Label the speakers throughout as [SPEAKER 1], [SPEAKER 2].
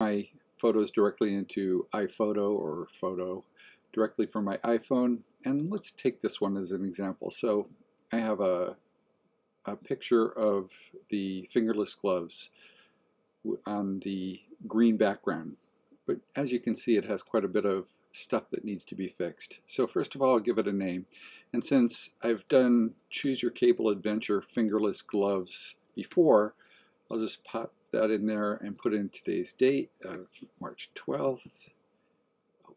[SPEAKER 1] my photos directly into iPhoto or Photo directly from my iPhone. And let's take this one as an example. So I have a, a picture of the fingerless gloves on the green background. But as you can see, it has quite a bit of stuff that needs to be fixed. So first of all, I'll give it a name. And since I've done Choose Your Cable Adventure fingerless gloves before, I'll just pop that in there and put in today's date of March 12th,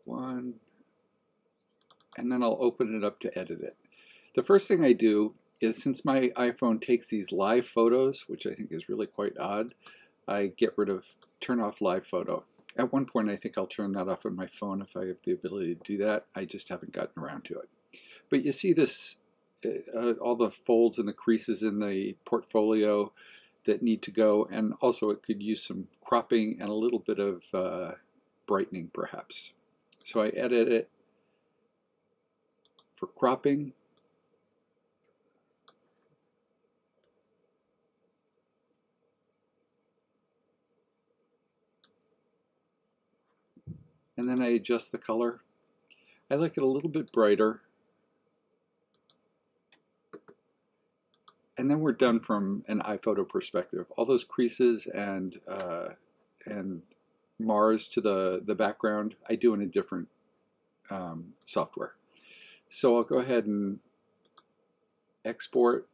[SPEAKER 1] 1, and then I'll open it up to edit it. The first thing I do is since my iPhone takes these live photos, which I think is really quite odd, I get rid of, turn off live photo. At one point I think I'll turn that off on my phone if I have the ability to do that. I just haven't gotten around to it. But you see this, uh, all the folds and the creases in the portfolio that need to go and also it could use some cropping and a little bit of uh, brightening perhaps. So I edit it for cropping. And then I adjust the color. I like it a little bit brighter. And then we're done from an iPhoto perspective. All those creases and uh, and Mars to the, the background, I do in a different um, software. So I'll go ahead and export.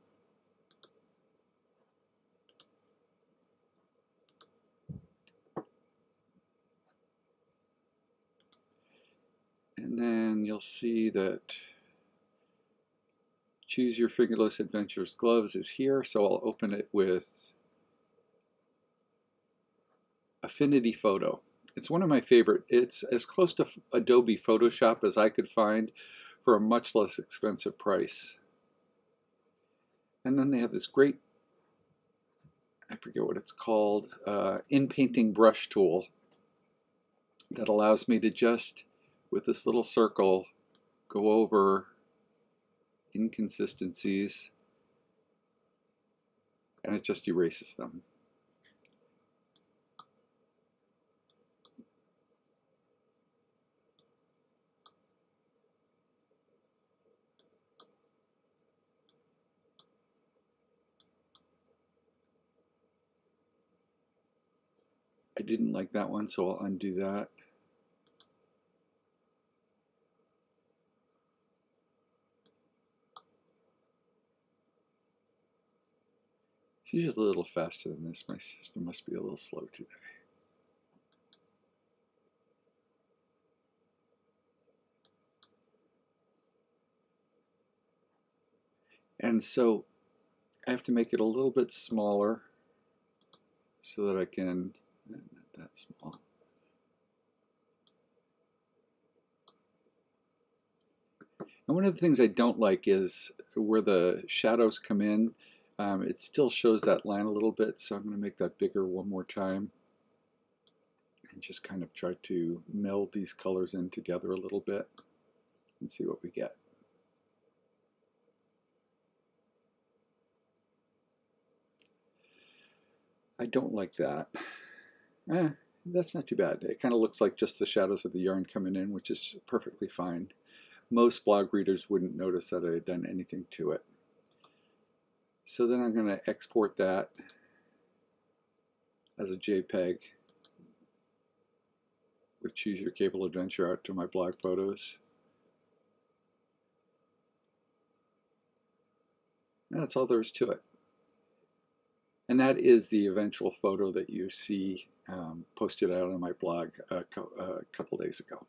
[SPEAKER 1] And then you'll see that Choose Your Fingerless Adventures Gloves is here, so I'll open it with Affinity Photo. It's one of my favorite. It's as close to Adobe Photoshop as I could find for a much less expensive price. And then they have this great, I forget what it's called, uh, in-painting brush tool that allows me to just, with this little circle, go over inconsistencies and it just erases them. I didn't like that one, so I'll undo that. It's usually a little faster than this. My system must be a little slow today. And so I have to make it a little bit smaller so that I can not that small. And one of the things I don't like is where the shadows come in, um, it still shows that line a little bit, so I'm going to make that bigger one more time. And just kind of try to meld these colors in together a little bit and see what we get. I don't like that. Eh, that's not too bad. It kind of looks like just the shadows of the yarn coming in, which is perfectly fine. Most blog readers wouldn't notice that I had done anything to it. So then I'm going to export that as a JPEG with Choose Your Cable Adventure out to my blog photos. that's all there is to it. And that is the eventual photo that you see um, posted out on my blog a, co a couple days ago.